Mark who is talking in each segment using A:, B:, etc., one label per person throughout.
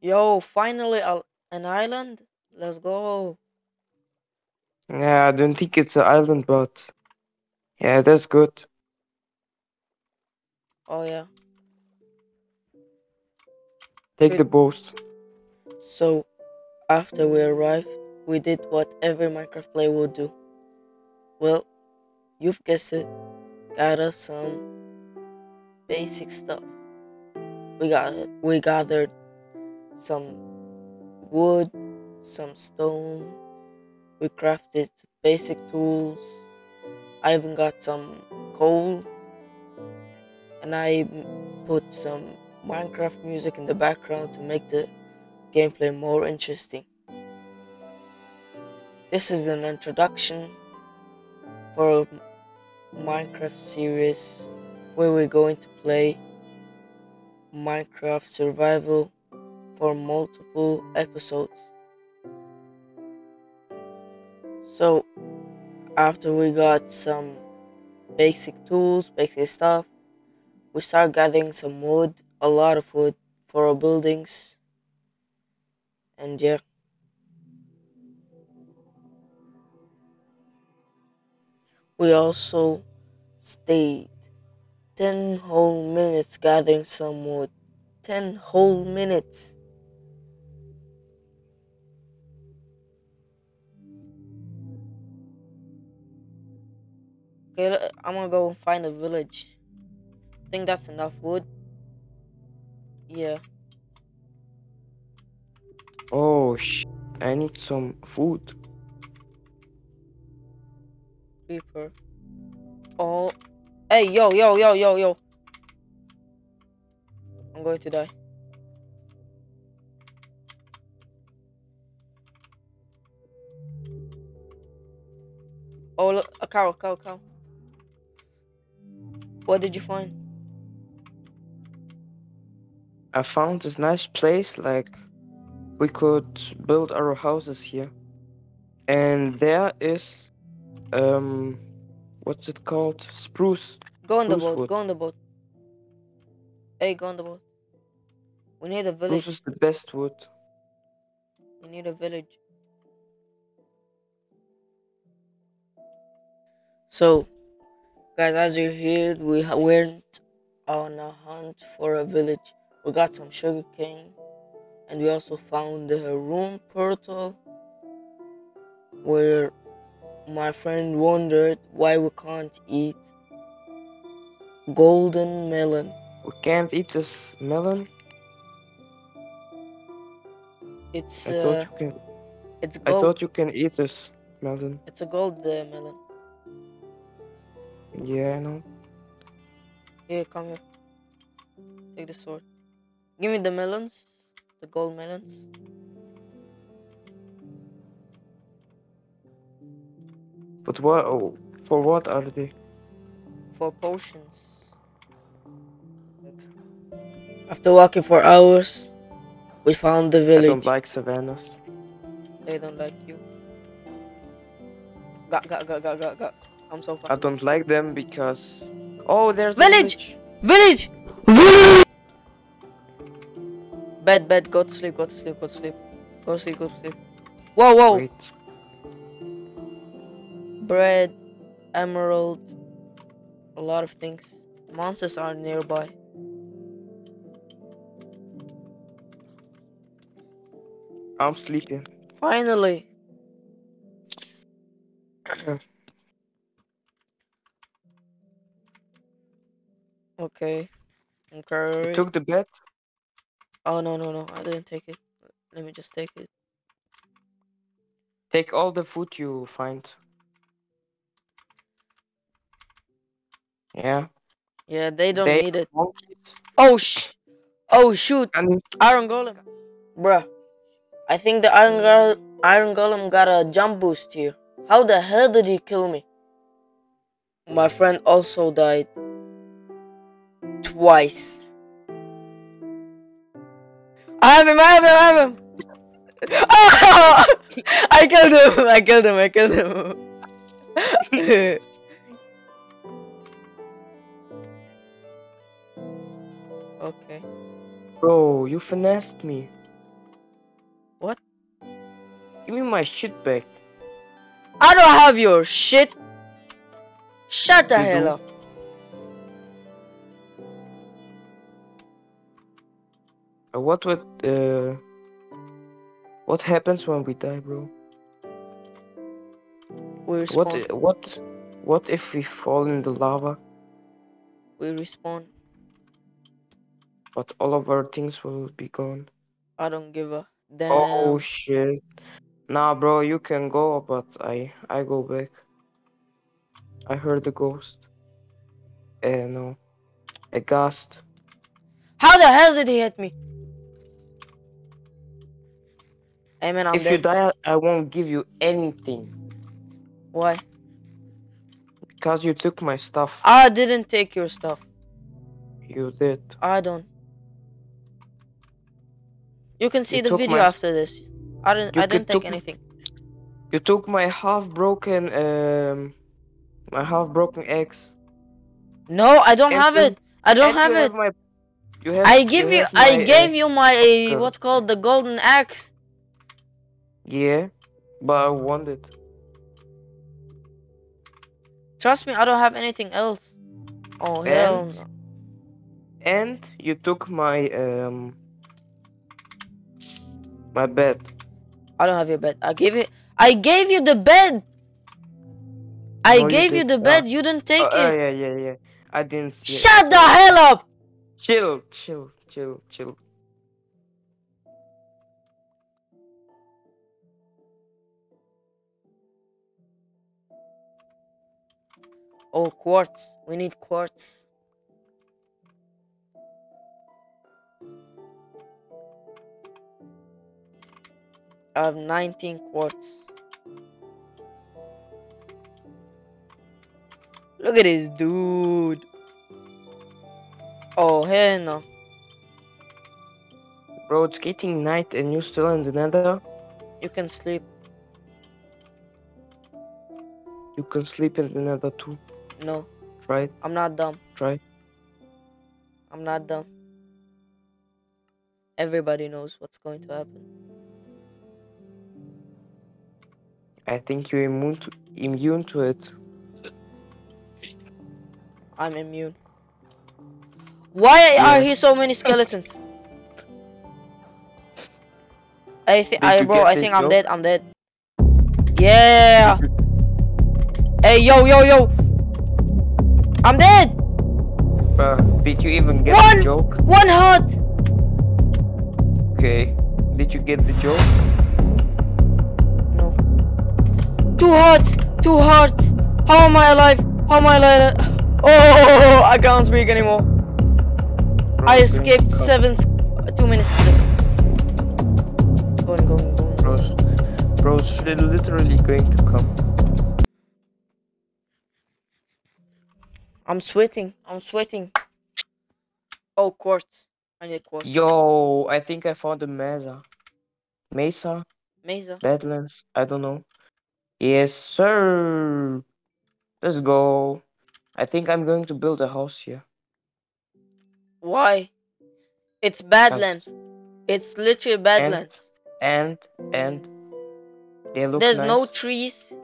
A: Yo, finally a- an island. Let's go.
B: Yeah, I don't think it's an island, but yeah, that's good.
A: Oh yeah.
B: Take
A: Should-
B: the boat.
A: So, after we arrived, we did what every Minecraft player would do. Well, you've guessed it, got us some basic stuff. We got we gathered some wood, some stone. We crafted basic tools. I even got some coal, and I put some Minecraft music in the background to make the gameplay more interesting. This is an introduction for a Minecraft series where we're going to play Minecraft Survival for multiple episodes. So, after we got some basic tools, basic stuff, we start gathering some wood, a lot of wood for our buildings. And yeah. We also stayed 10 whole minutes gathering some wood. 10 whole minutes. Okay, I'm gonna go find a village. I think that's enough wood. Yeah.
B: Oh sh! I need some food.
A: Creeper. Oh. Hey, yo, yo, yo, yo, yo. I'm going to die. Oh, look, a cow, a cow, cow. What did you find?
B: I found this nice place. Like we could build our houses here, and there is um, what's it called? Spruce.
A: Go on the boat,
B: wood.
A: go on the boat. Hey, go on the boat. We need a village.
B: Spruce is the best wood.
A: We need a village. So, guys, as you heard, we went on a hunt for a village. We got some sugar cane, and we also found the ruined portal where my friend wondered why we can't eat golden melon.
B: We can't eat this melon.
A: It's
B: I
A: uh,
B: thought you can.
A: it's gold.
B: I thought you can eat this melon.
A: It's a gold uh, melon.
B: Yeah, I know.
A: Here, come here. Take the sword. Give me the melons. The gold melons.
B: But what? Oh, for what are they?
A: For potions. After walking for hours, we found the village.
B: I don't like savannas.
A: They don't like you. Got, got, got, got, got, got. I'm so
B: I don't like them because. Oh, there's
A: Village!
B: a village.
A: Village! Bed, bed, go to sleep, go to sleep, go to sleep. Go to sleep, go to sleep. Whoa, whoa!
B: Wait.
A: bread, emerald, a lot of things. Monsters are nearby.
B: I'm sleeping.
A: Finally, okay. Okay.
B: Took the bed.
A: Oh no no no! I didn't take it. Let me just take it.
B: Take all the food you find. Yeah.
A: Yeah, they don't
B: They
A: need it. Oh sh! Oh shoot!
B: And
A: Iron Golem, bruh. I think the Iron Golem, Iron Golem got a jump boost here. How the hell did he kill me? My friend also died twice. I have him! I have him! I have him! Ah! I killed him! I killed him! I killed him! okay.
B: bro, you finessed me. What? Give me my shit back.
A: I don't have your shit. Shut the
B: You
A: hell
B: do.
A: up.
B: What would uh what happens when we die, bro?
A: We respawn.
B: What what what if we fall in the lava,
A: We respawn.
B: but all of our things will be gone?
A: I don't give a damn.
B: Oh shit. Nah, bro, you can go, but I I go back. I heard a ghost. Eh, no. A ghost.
A: How the hell did he hit me? Man, I'm
B: If you die, I won't give you anything.
A: Why?
B: Because you took my stuff.
A: I didn't take your stuff.
B: You did.
A: I don't. You can see
B: You
A: the video
B: my-
A: after this. I didn't.
B: You
A: I didn't take anything.
B: You took my half broken um my half broken eggs.
A: No, I don't
B: And
A: have
B: then-
A: it. I don't have
B: you
A: it.
B: my, you have,
A: I give you.
B: have
A: I
B: my, uh,
A: gave you my uh, what's called the golden axe.
B: Yeah, but I want it.
A: Trust me, I don't have anything else. Oh hell
B: And-
A: no.
B: And you took my um my bed.
A: I don't have your bed. I gave it. I gave you the bed. I
B: No,
A: gave you
B: did
A: the bed. You didn't take
B: Oh, oh,
A: it.
B: yeah, yeah, yeah. I didn't see it.
A: Shut the hell up.
B: Chill, chill, chill, chill.
A: Oh, quartz. We need quartz. I have 19 quartz. Look at this dude. Oh, hell no.
B: Bro, it's getting night and you still in the nether?
A: You can sleep.
B: You can sleep in the nether too.
A: No,
B: Try it,
A: I'm not dumb.
B: try.
A: I'm not dumb. Everybody knows what's going to happen.
B: I think you're immune to, immune to it.
A: I'm immune. Why are
B: Yeah.
A: here so many skeletons? I think, I bro, I think I'm dead. I'm dead. Yeah. hey, yo, yo, yo. I'm dead.
B: Bruh, did you even get
A: One!
B: the joke?
A: One heart.
B: Okay. Did you get the joke?
A: No. Two hearts. Two hearts. How am I alive? How am I alive? Oh, I can't speak anymore.
B: Bro,
A: I
B: it's going to
A: escaped
B: come.
A: seven, two minutes. Going, going, going.
B: Bro's, bro's li- literally going to come.
A: I'm sweating. I'm sweating. Oh, quartz. I need quartz.
B: Yo, I think I found a mesa. Mesa?
A: Mesa.
B: Badlands? I don't know. Yes, sir. Let's go. I think I'm going to build a house here.
A: Why? It's Badlands. It's literally Badlands.
B: And, and, they look
A: There's
B: nice.
A: no trees.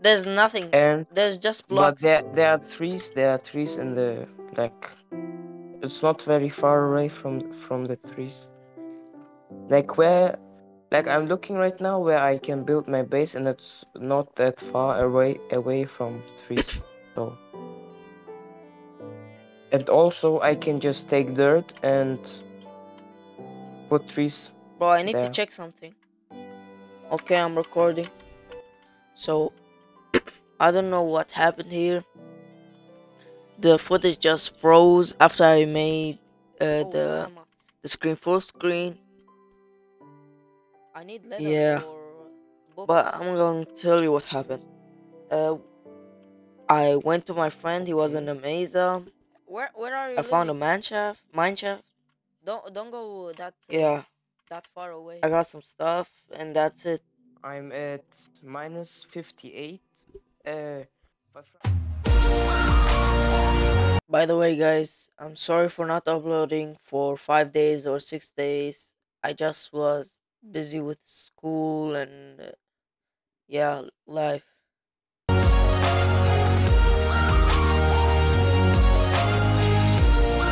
A: There's nothing.
B: And,
A: There's just blocks.
B: but there, there are trees, there are trees in the, like, it's not very far away from, from the trees. Like where, like I'm looking right now where I can build my base and it's not that far away, away from trees. So. And also I can just take dirt and put trees.
A: Bro, I need to check something. Okay, I'm recording. So, I don't know what happened here. The footage just froze after I made uh, the the screen full screen.
C: I need leather
A: Yeah. But. I'm going to tell you what happened. Uh, I went to my friend. He was in a mesa.
C: Where where are you?
A: I found a
C: living?
A: man shaft, mine shaft.
C: Don't don't go that uh,
A: Yeah,
C: that far away.
A: I got some stuff, and that's it.
B: I'm at minus 58. Uh,
A: By the way, guys, I'm sorry for not uploading for five days or six days. I just was busy with school and uh, Yeah, life.